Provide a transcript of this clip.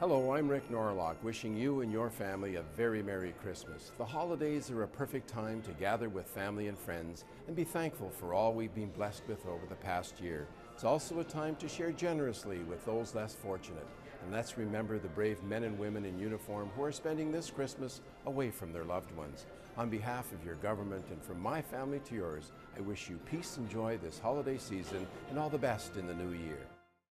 Hello, I'm Rick Norlock, wishing you and your family a very Merry Christmas. The holidays are a perfect time to gather with family and friends and be thankful for all we've been blessed with over the past year. It's also a time to share generously with those less fortunate. And let's remember the brave men and women in uniform who are spending this Christmas away from their loved ones. On behalf of your government and from my family to yours, I wish you peace and joy this holiday season and all the best in the new year.